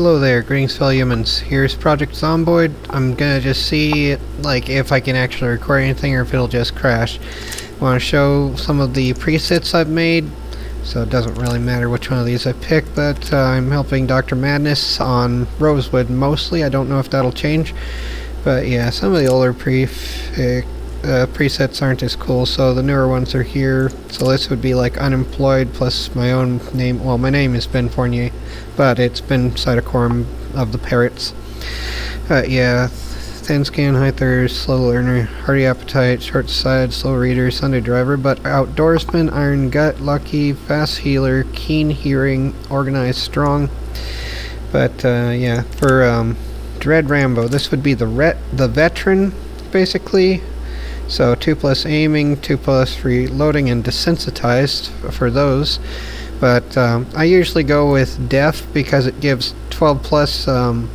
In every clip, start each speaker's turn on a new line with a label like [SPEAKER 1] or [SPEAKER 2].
[SPEAKER 1] Hello there, greetings fellow humans. Here's Project Zomboid. I'm gonna just see like if I can actually record anything or if it'll just crash. I want to show some of the presets I've made, so it doesn't really matter which one of these I pick, but uh, I'm helping Dr. Madness on Rosewood mostly. I don't know if that'll change, but yeah, some of the older pre uh, presets aren't as cool, so the newer ones are here. So this would be like unemployed plus my own name. Well, my name is Ben Fournier, but it's Ben Psittacorum of the Parrots. Uh, yeah, thin skin, high thirst, slow learner, hearty appetite, short side, slow reader, Sunday driver, but outdoorsman, iron gut, lucky, fast healer, keen hearing, organized, strong. But uh, yeah, for um, Dread Rambo, this would be the ret the veteran, basically. So 2 plus aiming, 2 plus reloading, and desensitized for those. But um, I usually go with deaf because it gives 12 plus um,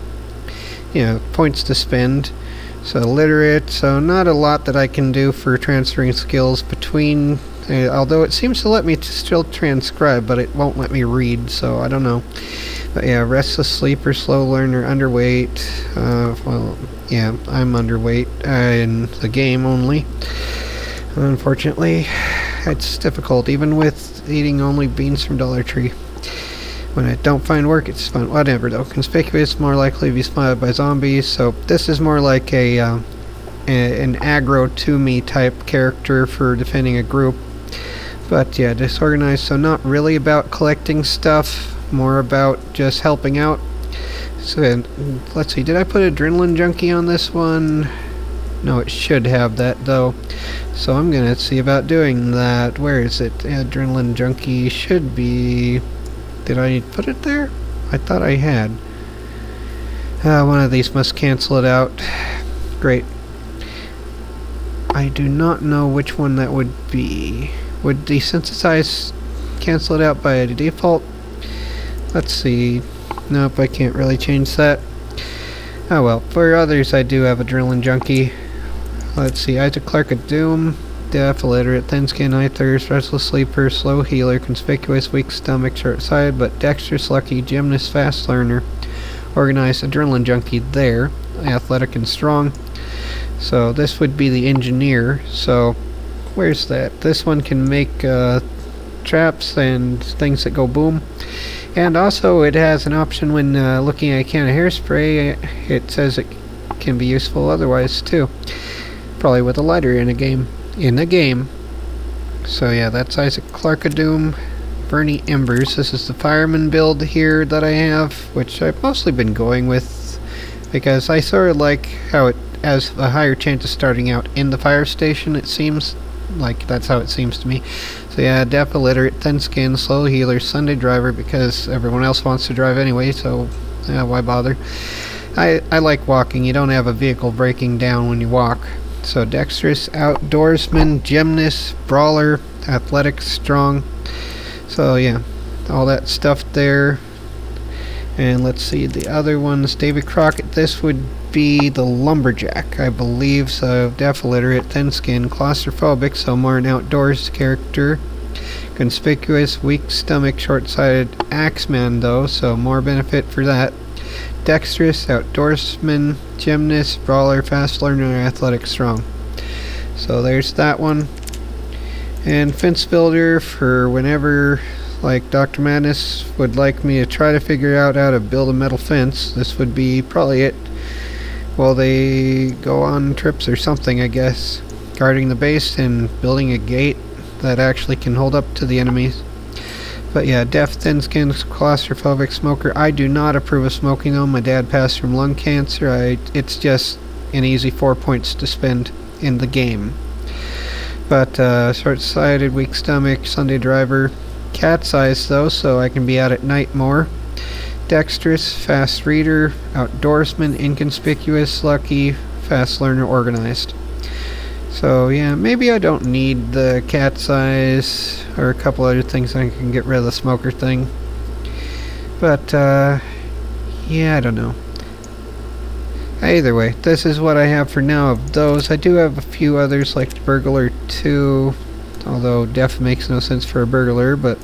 [SPEAKER 1] you know, points to spend. So literate, so not a lot that I can do for transferring skills between, uh, although it seems to let me still transcribe, but it won't let me read, so I don't know. But yeah, restless sleeper, slow learner, underweight. Uh, well, yeah, I'm underweight uh, in the game only. Unfortunately, it's difficult, even with eating only beans from Dollar Tree. When I don't find work, it's fun. Whatever, though. Conspicuous, more likely to be spotted by zombies. So this is more like a, uh, a an aggro to me type character for defending a group. But yeah, disorganized. So not really about collecting stuff more about just helping out. So let's see, did I put Adrenaline Junkie on this one? No, it should have that though. So I'm gonna see about doing that. Where is it? Adrenaline Junkie should be... Did I put it there? I thought I had. Uh, one of these must cancel it out. Great. I do not know which one that would be. Would desensitize cancel it out by default? Let's see. Nope, I can't really change that. Oh well, for others I do have Adrenaline Junkie. Let's see, Isaac Clarke of Doom, Deaf, Illiterate, Thin Skin, High Thirst, Restless Sleeper, Slow Healer, Conspicuous, Weak Stomach, Short Side, but Dexterous, Lucky, Gymnast, Fast Learner, Organized, Adrenaline Junkie there, Athletic and Strong. So this would be the Engineer, so where's that? This one can make uh, traps and things that go boom. And also it has an option when uh, looking at a can of hairspray, it says it can be useful otherwise too. Probably with a lighter in a game. In the game. So yeah, that's Isaac Clarke of Doom. Bernie Embers. This is the fireman build here that I have, which I've mostly been going with because I sort of like how it has a higher chance of starting out in the fire station, it seems. Like, that's how it seems to me. So yeah, deaf, illiterate, thin skin, slow healer, Sunday driver because everyone else wants to drive anyway, so yeah, why bother? I, I like walking. You don't have a vehicle breaking down when you walk. So dexterous, outdoorsman, gymnast, brawler, athletic, strong. So yeah, all that stuff there. And let's see the other ones. David Crockett. This would be the lumberjack, I believe. So deaf, illiterate, thin skin, claustrophobic. So more an outdoors character. Conspicuous, weak stomach, short-sighted axeman though. So more benefit for that. Dexterous, outdoorsman, gymnast, brawler, fast learner, athletic, strong. So there's that one. And fence builder for whenever like Dr. Madness would like me to try to figure out how to build a metal fence, this would be probably it. While they go on trips or something, I guess. Guarding the base and building a gate that actually can hold up to the enemies. But yeah, deaf, thin-skinned, claustrophobic smoker. I do not approve of smoking though. My dad passed from lung cancer. I, it's just an easy four points to spend in the game. But uh, short-sighted, weak stomach, Sunday driver, Cat's eyes though, so I can be out at night more. Dexterous, fast reader, outdoorsman, inconspicuous, lucky, fast learner, organized. So yeah, maybe I don't need the cat's eyes or a couple other things I can get rid of the smoker thing. But uh, yeah, I don't know. Either way, this is what I have for now of those. I do have a few others like Burglar 2, although deaf makes no sense for a burglar, but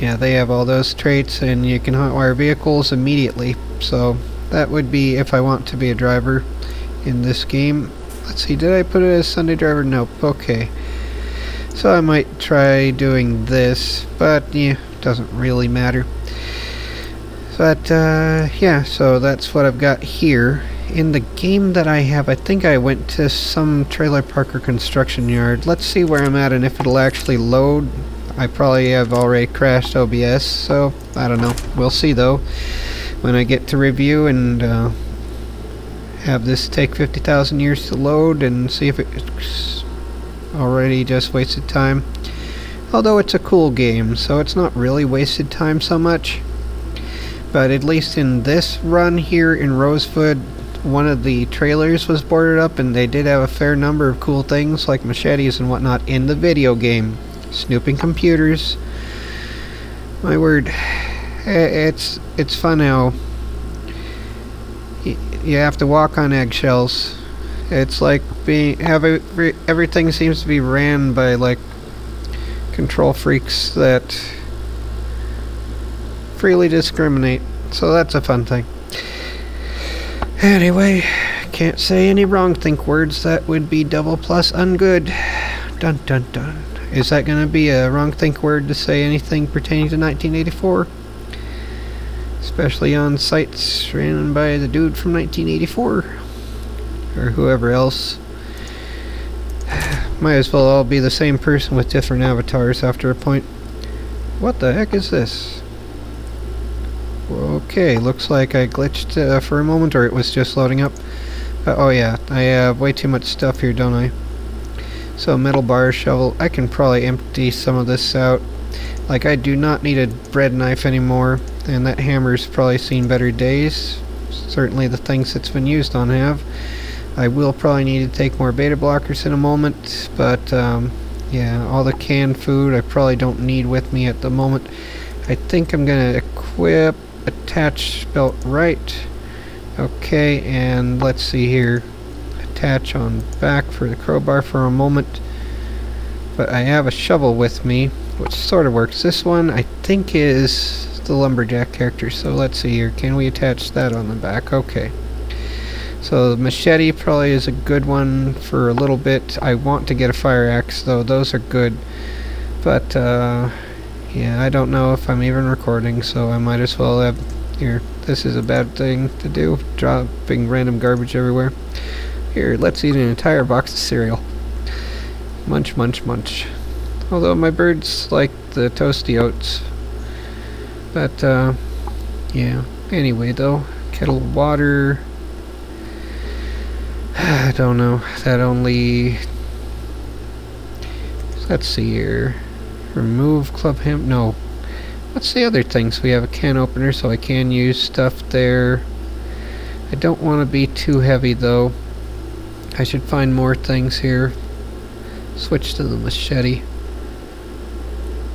[SPEAKER 1] Yeah, they have all those traits, and you can hotwire vehicles immediately. So that would be if I want to be a driver in this game. Let's see, did I put it as Sunday driver? Nope. Okay. So I might try doing this, but yeah, doesn't really matter. But uh, yeah, so that's what I've got here. In the game that I have, I think I went to some trailer park or construction yard. Let's see where I'm at and if it'll actually load. I probably have already crashed OBS, so I don't know. We'll see though when I get to review and uh, have this take 50,000 years to load and see if it's already just wasted time. Although it's a cool game, so it's not really wasted time so much. But at least in this run here in Rosewood, one of the trailers was boarded up and they did have a fair number of cool things like machetes and whatnot in the video game. Snooping computers. My word. Eh, it's, it's fun how you have to walk on eggshells. It's like being have everything seems to be ran by like control freaks that freely discriminate. So that's a fun thing. Anyway, can't say any wrong think words. That would be double plus ungood. Dun dun dun. Is that going to be a wrong think word to say anything pertaining to 1984? Especially on sites ran by the dude from 1984. Or whoever else. Might as well all be the same person with different avatars after a point. What the heck is this? Okay, looks like I glitched uh, for a moment, or it was just loading up. Uh, oh yeah, I have way too much stuff here, don't I? So metal bar, shovel, I can probably empty some of this out. Like, I do not need a bread knife anymore, and that hammer's probably seen better days. Certainly the things it's been used on have. I will probably need to take more beta blockers in a moment, but um, yeah, all the canned food I probably don't need with me at the moment. I think I'm going to equip attach belt right. Okay, and let's see here. Attach on back for the crowbar for a moment. But I have a shovel with me which sort of works. This one, I think, is the lumberjack character. So let's see here. Can we attach that on the back? Okay. So the machete probably is a good one for a little bit. I want to get a fire axe, though. Those are good. But, uh, yeah, I don't know if I'm even recording, so I might as well have... Here, this is a bad thing to do. Dropping random garbage everywhere. Here, let's eat an entire box of cereal. Munch, munch, munch. Although my birds like the toasty oats. But, uh, yeah. Anyway, though, kettle water. I don't know. That only... Let's see here. Remove club hemp. No. What's the other things? We have a can opener, so I can use stuff there. I don't want to be too heavy, though. I should find more things here. Switch to the machete.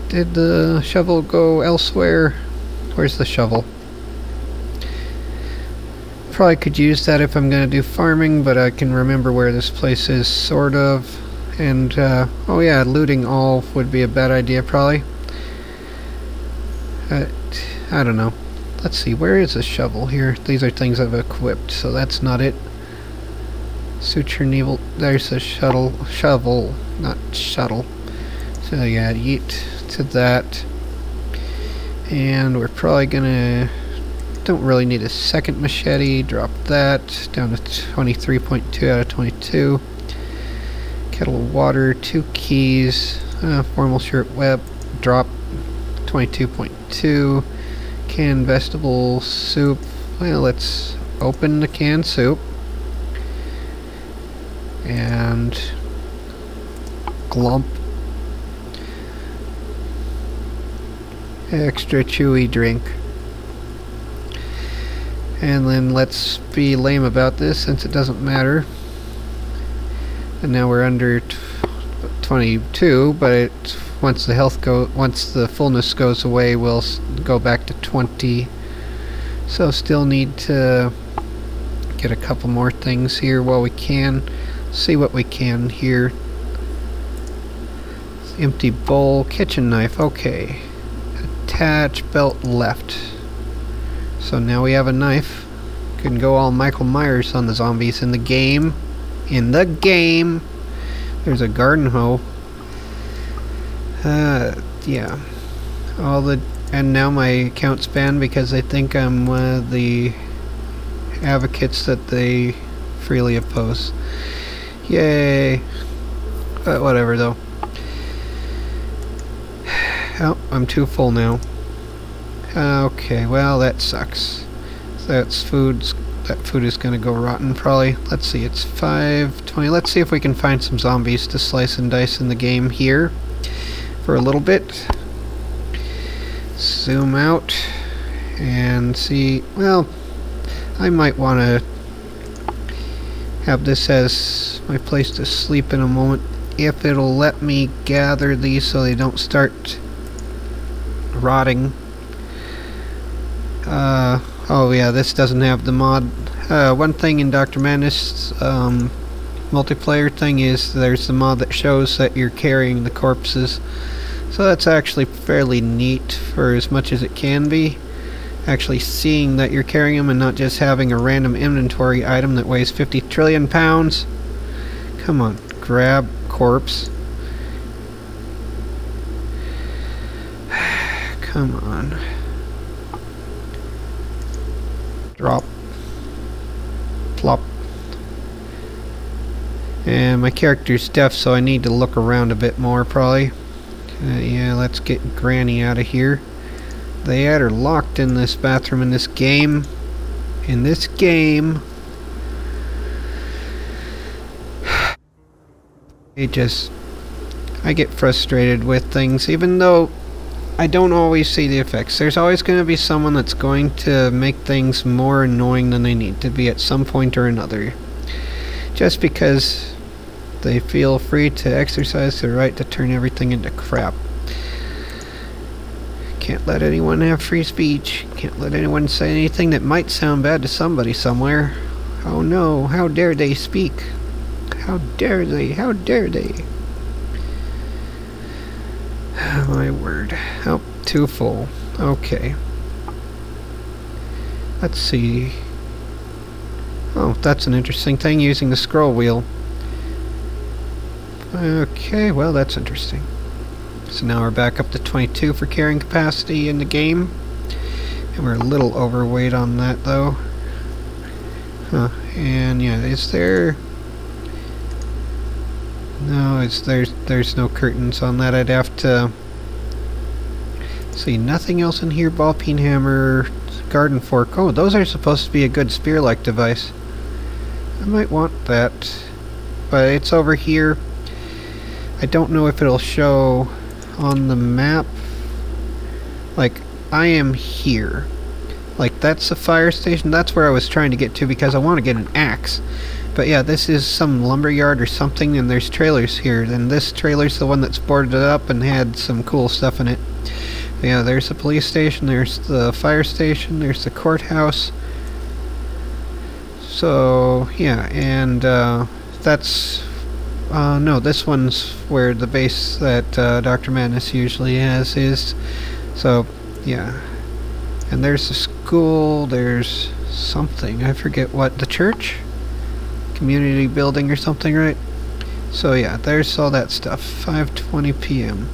[SPEAKER 1] Did the shovel go elsewhere? Where's the shovel? Probably could use that if I'm going to do farming, but I can remember where this place is, sort of. And, uh, oh yeah, looting all would be a bad idea, probably. Uh, I don't know. Let's see, where is the shovel here? These are things I've equipped, so that's not it. Suture needle, there's a shuttle, shovel, not shuttle. So yeah, eat to that. And we're probably gonna don't really need a second machete. Drop that down to 23.2 out of 22. Kettle of water, two keys, uh, formal shirt web, drop 22.2. Canned vegetable soup. Well, let's open the canned soup. And glump extra chewy drink. And then let's be lame about this since it doesn't matter. And now we're under 22, but it, once the health go once the fullness goes away, we'll go back to 20. So still need to get a couple more things here while we can. See what we can here. Empty bowl, kitchen knife, okay attach belt left. So now we have a knife. Can go all Michael Myers on the zombies in the game. In the game. There's a garden hoe. Uh, yeah. All the and now my account's banned because I think I'm one of the advocates that they freely oppose. Yay! But whatever though. Oh, I'm too full now. Okay, well that sucks. That's food's that food is gonna go rotten probably. Let's see, it's 520. Let's see if we can find some zombies to slice and dice in the game here for a little bit. Zoom out and see, well, I might want to have this as my place to sleep in a moment if it'll let me gather these so they don't start rotting. Uh, oh yeah, this doesn't have the mod. Uh, one thing in Dr. Manus um, multiplayer thing is there's the mod that shows that you're carrying the corpses. So that's actually fairly neat for as much as it can be. Actually seeing that you're carrying them and not just having a random inventory item that weighs 50 trillion pounds. Come on, grab corpse. Come on. Drop. Plop. And my character's deaf, so I need to look around a bit more, probably. Uh, yeah, let's get Granny out of here. They had her locked in this bathroom in this game. In this game. It just... I get frustrated with things, even though I don't always see the effects. There's always going to be someone that's going to make things more annoying than they need to be at some point or another. Just because they feel free to exercise their right to turn everything into crap. Can't let anyone have free speech. Can't let anyone say anything that might sound bad to somebody somewhere. Oh no, how dare they speak? How dare they? How dare they? My word. Oh, too full. Okay. Let's see. Oh, that's an interesting thing, using the scroll wheel. Okay, well that's interesting. So now we're back up to 22 for carrying capacity in the game. And we're a little overweight on that though. Huh. And yeah, is there... No, it's there's there's no curtains on that. I'd have to see nothing else in here. Ball peen hammer, garden fork. Oh, those are supposed to be a good spear-like device. I might want that, but it's over here. I don't know if it'll show on the map. Like I am here. Like that's the fire station. That's where I was trying to get to because I want to get an axe. But yeah, this is some lumber yard or something, and there's trailers here. And this trailer's the one that's boarded up and had some cool stuff in it. But yeah, there's the police station, there's the fire station, there's the courthouse. So, yeah, and uh, that's... Uh, no, this one's where the base that uh, Dr. Manus usually has is. So, yeah. And there's the school, there's something, I forget what, the church? Community building or something, right? So yeah, there's all that stuff. 5.20 p.m.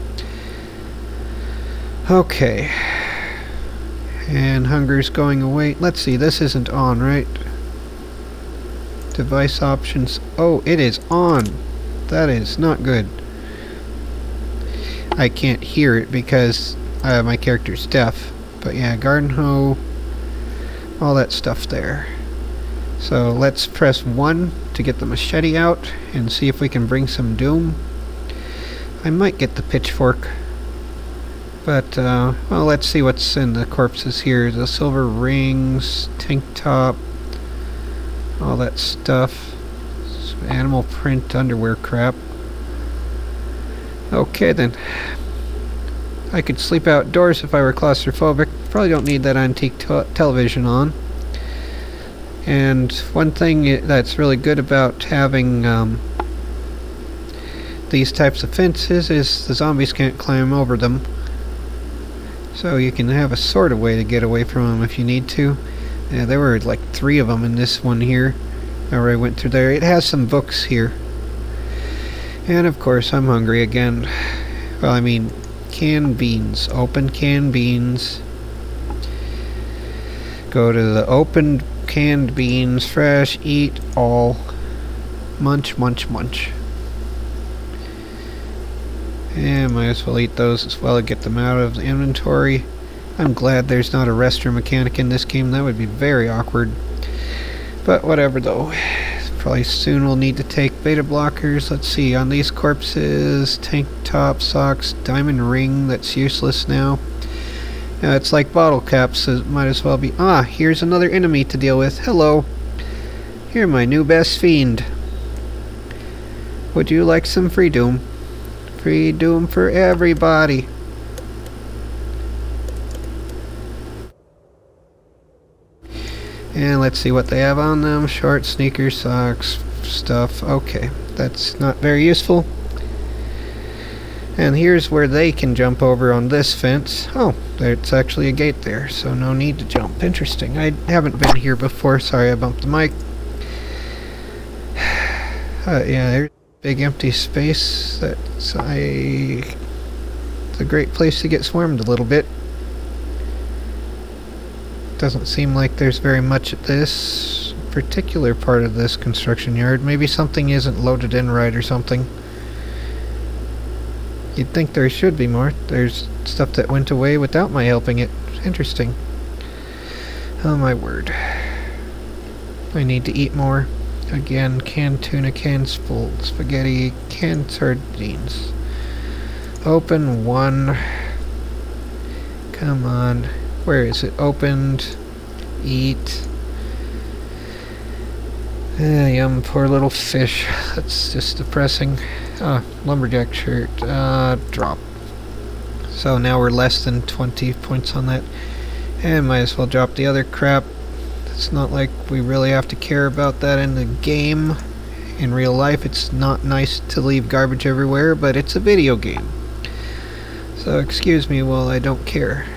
[SPEAKER 1] Okay. And hunger's going away. Let's see, this isn't on, right? Device options. Oh, it is on. That is not good. I can't hear it because uh, my character's deaf. But yeah, garden hoe, all that stuff there. So let's press 1 to get the machete out and see if we can bring some doom. I might get the pitchfork. But, uh, well, let's see what's in the corpses here. The silver rings, tank top, all that stuff. Some animal print underwear crap. Okay then. I could sleep outdoors if I were claustrophobic. Probably don't need that antique television on. And one thing that's really good about having um, these types of fences is the zombies can't climb over them. So you can have a sort of way to get away from them if you need to. Yeah, there were like three of them in this one here. I already went through there. It has some books here. And of course, I'm hungry again. Well, I mean, canned beans. Open canned beans. Go to the open canned beans, fresh, eat all. Munch, munch, munch. And might as well eat those as well to get them out of the inventory. I'm glad there's not a restroom mechanic in this game. That would be very awkward. But whatever though. Probably soon we'll need to take beta blockers. Let's see, on these corpses, tank top, socks, diamond ring that's useless now. Yeah, it's like bottle caps, so it might as well be... Ah, here's another enemy to deal with. Hello. You're my new best fiend. Would you like some free doom? Free doom for everybody. And let's see what they have on them. Short sneakers, socks, stuff. Okay, that's not very useful. And here's where they can jump over on this fence. Oh, there's actually a gate there, so no need to jump. Interesting. I haven't been here before. Sorry, I bumped the mic. Uh, yeah, there's a big empty space. That's I. It's a great place to get swarmed a little bit. Doesn't seem like there's very much at this particular part of this construction yard. Maybe something isn't loaded in right or something. You'd think there should be more. There's stuff that went away without my helping it. Interesting. Oh my word. I need to eat more. Again, canned tuna, canned spaghetti, canned sardines. Open one. Come on. Where is it? Opened. Eat. Ah, yum, poor little fish. That's just depressing. Ah, lumberjack shirt. Uh, drop. So now we're less than 20 points on that. And might as well drop the other crap. It's not like we really have to care about that in the game. In real life, it's not nice to leave garbage everywhere, but it's a video game. So excuse me while I don't care.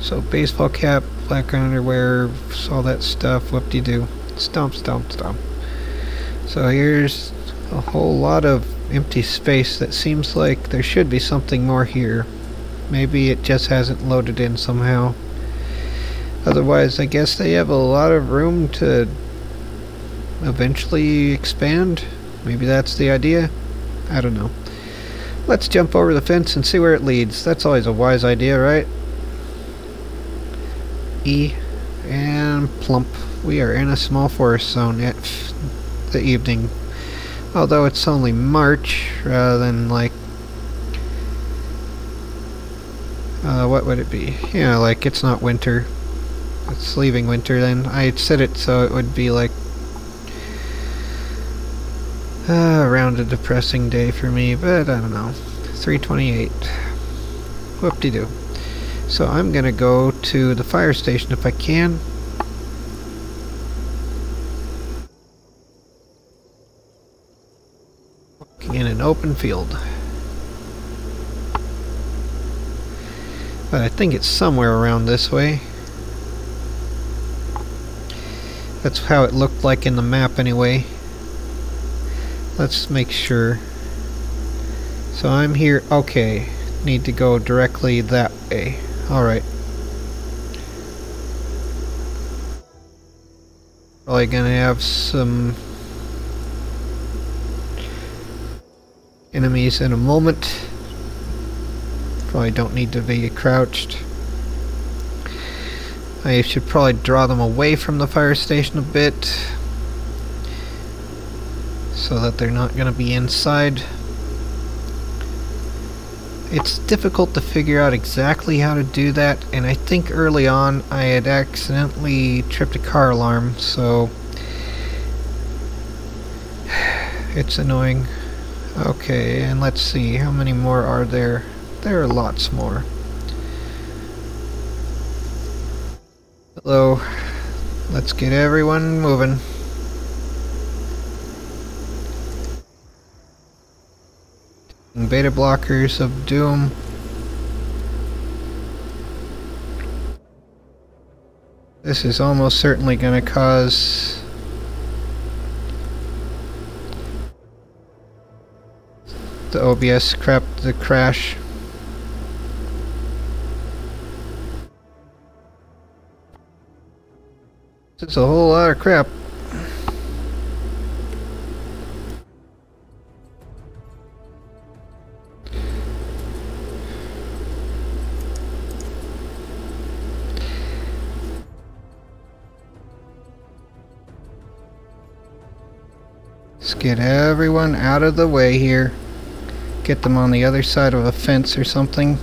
[SPEAKER 1] So baseball cap, black underwear, all that stuff, whoop-de-doo. Stomp, stomp, stomp. So here's a whole lot of empty space that seems like there should be something more here. Maybe it just hasn't loaded in somehow. Otherwise, I guess they have a lot of room to eventually expand. Maybe that's the idea. I don't know. Let's jump over the fence and see where it leads. That's always a wise idea, right? E and plump. We are in a small forest zone at the evening. Although it's only March rather than like uh, what would it be? Yeah, like it's not winter. It's leaving winter then. I set it so it would be like uh, around a depressing day for me, but I don't know. 328. Whoop-de-doo. So I'm to go to the fire station if I can. Walking in an open field. But I think it's somewhere around this way. That's how it looked like in the map anyway. Let's make sure. So I'm here. Okay. Need to go directly that way. Alright. Probably gonna have some enemies in a moment. Probably don't need to be crouched. I should probably draw them away from the fire station a bit so that they're not going to be inside. It's difficult to figure out exactly how to do that, and I think early on I had accidentally tripped a car alarm, so it's annoying. Okay, and let's see, how many more are there? There are lots more. Hello. Let's get everyone moving. Beta blockers of doom. This is almost certainly going to cause the OBS crap the crash. It's a whole lot of crap. Let's get everyone out of the way here. Get them on the other side of a fence or something.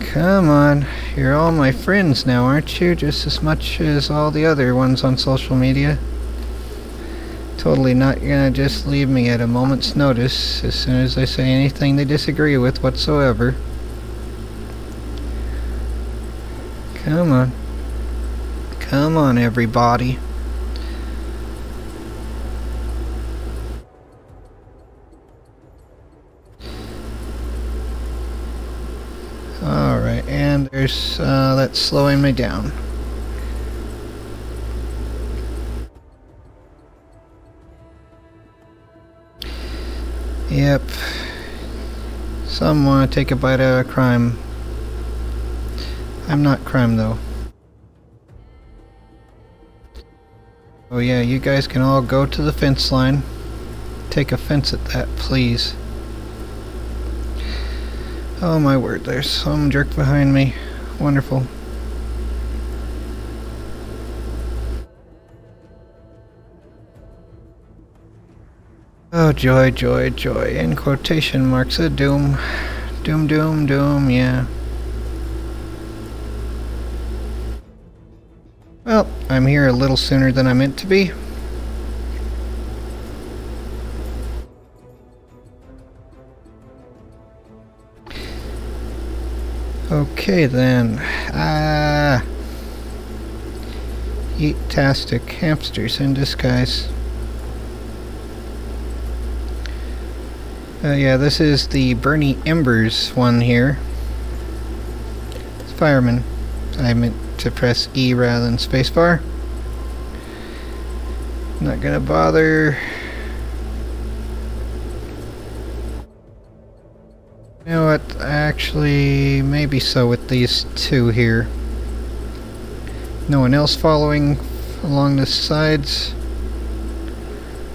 [SPEAKER 1] Come on, you're all my friends now, aren't you? Just as much as all the other ones on social media. Totally not gonna just leave me at a moment's notice as soon as I say anything they disagree with whatsoever. Come on. Come on, everybody. Alright, and there's, that's slowing me down. Yep. Some want to take a bite out of crime. I'm not crime, though. Oh yeah, you guys can all go to the fence line. Take offense at that, please. Oh my word, there's some jerk behind me. Wonderful. Oh, joy, joy, joy. In quotation marks of doom. Doom, doom, doom, yeah. Well, I'm here a little sooner than I meant to be. Okay then. Ah. Eat-tastic hamsters in disguise. Uh, yeah, this is the Bernie Embers one here. It's fireman. I meant to press E rather than spacebar. Not gonna bother. You know what, actually, maybe so with these two here. No one else following along the sides.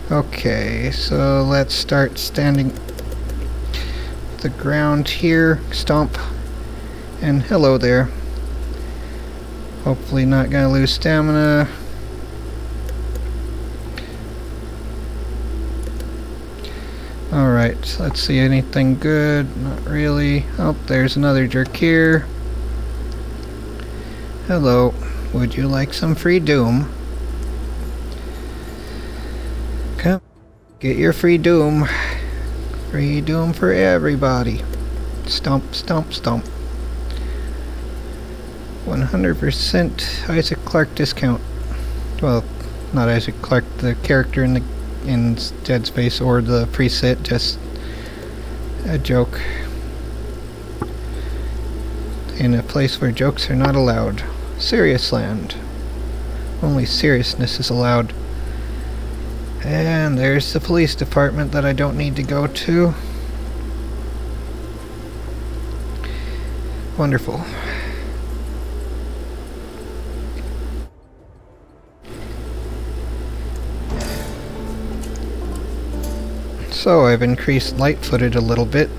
[SPEAKER 1] Okay, so let's start standing the ground here. Stomp. And hello there. Hopefully not gonna lose stamina. Alright, let's see anything good. Not really. Oh, there's another jerk here. Hello. Would you like some free doom? Come. Get your free doom. Free them for everybody. Stomp, stomp, stomp. 100% Isaac Clarke discount. Well, not Isaac Clarke, the character in the in Dead Space or the preset, just a joke. In a place where jokes are not allowed. Serious land. Only seriousness is allowed. And there's the police department that I don't need to go to. Wonderful. So I've increased light-footed a little bit.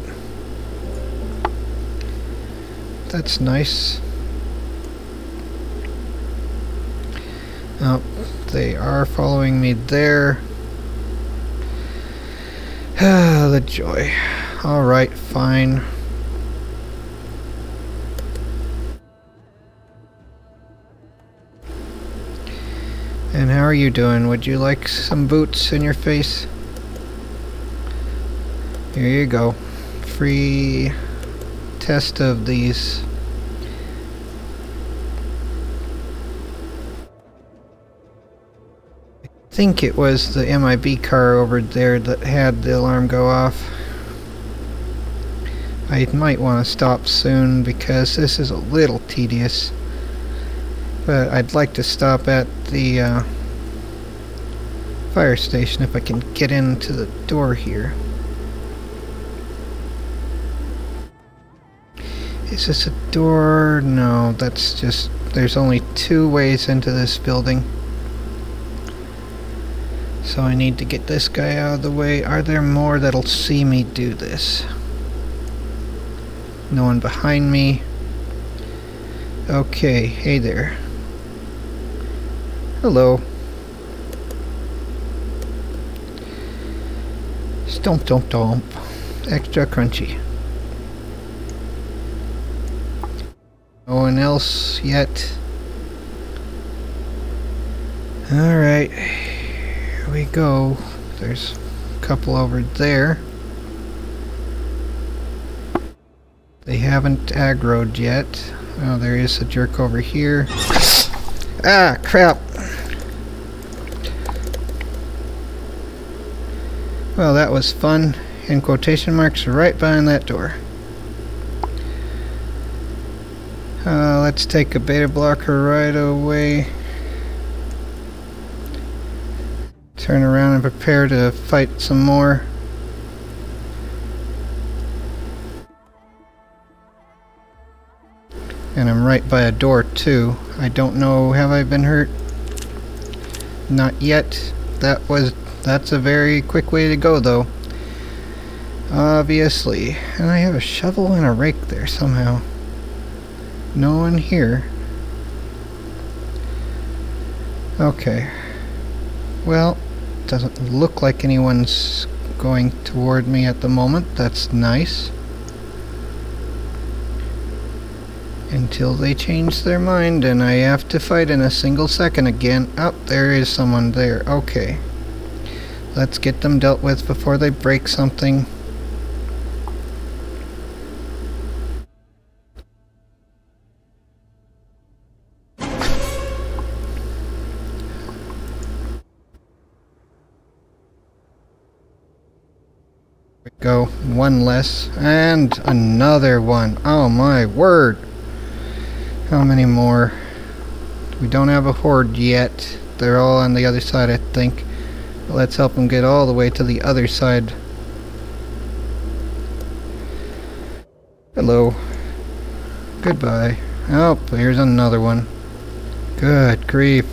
[SPEAKER 1] That's nice. Oh, they are following me there. The joy. Alright, fine. And how are you doing? Would you like some boots in your face? Here you go. Free test of these. Think it was the MIB car over there that had the alarm go off. I might want to stop soon because this is a little tedious. But I'd like to stop at the uh, fire station if I can get into the door here. Is this a door? No, that's just... There's only two ways into this building. So I need to get this guy out of the way. Are there more that'll see me do this? No one behind me. Okay, hey there. Hello. Stomp, stomp, stomp. Extra crunchy. No one else yet. Alright. We go. There's a couple over there. They haven't aggroed yet. Oh, there is a jerk over here. Ah, crap! Well, that was fun. In quotation marks, right behind that door. Uh, let's take a beta blocker right away. Turn around and prepare to fight some more. And I'm right by a door too. I don't know, have I been hurt? Not yet. That was, that's a very quick way to go though. Obviously. And I have a shovel and a rake there somehow. No one here. Okay. Well, doesn't look like anyone's going toward me at the moment. That's nice. Until they change their mind and I have to fight in a single second again. Oh, there is someone there. Okay. Let's get them dealt with before they break something. Go. One less. And another one. Oh my word. How many more? We don't have a horde yet. They're all on the other side, I think. Let's help them get all the way to the other side. Hello. Goodbye. Oh, here's another one. Good grief.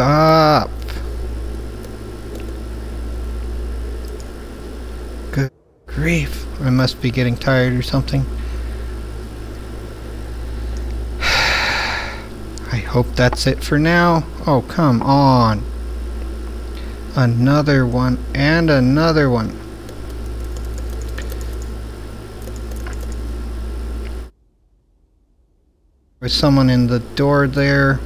[SPEAKER 1] Stop! Good grief. I must be getting tired or something. I hope that's it for now. Oh, come on. Another one and another one. There's someone in the door there.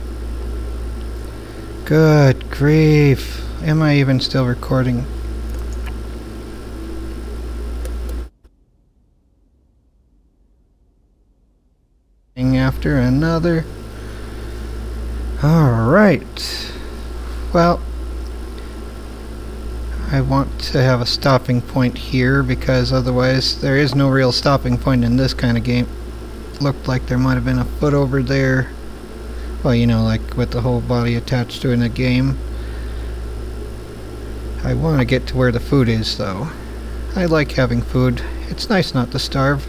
[SPEAKER 1] Good grief. Am I even still recording? After another. Alright. Well, I want to have a stopping point here because otherwise there is no real stopping point in this kind of game. Looked like there might have been a foot over there. Well, you know, like with the whole body attached to in a game. I want to get to where the food is, though. I like having food. It's nice not to starve.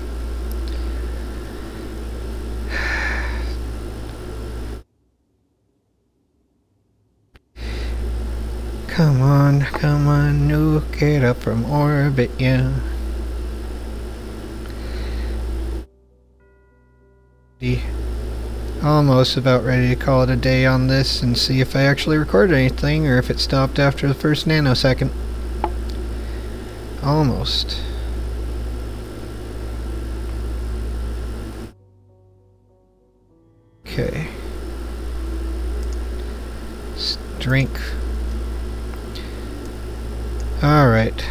[SPEAKER 1] Come on, come on, nuke it up from orbit, yeah. Almost about ready to call it a day on this and see if I actually recorded anything or if it stopped after the first nanosecond. Almost. Okay. Strength. Alright.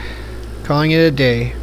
[SPEAKER 1] Calling it a day.